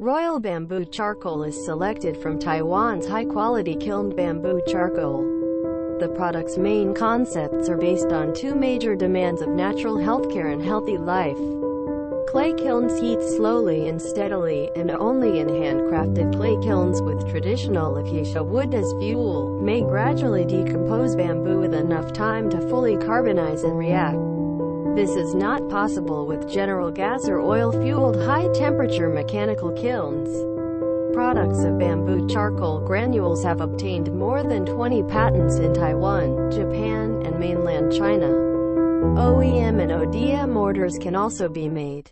Royal bamboo charcoal is selected from Taiwan's high-quality kiln bamboo charcoal. The product's main concepts are based on two major demands of natural healthcare and healthy life. Clay kilns heat slowly and steadily, and only in handcrafted clay kilns with traditional acacia wood as fuel, may gradually decompose bamboo with enough time to fully carbonize and react. This is not possible with general gas or oil-fueled high-temperature mechanical kilns. Products of bamboo charcoal granules have obtained more than 20 patents in Taiwan, Japan, and mainland China. OEM and ODM orders can also be made.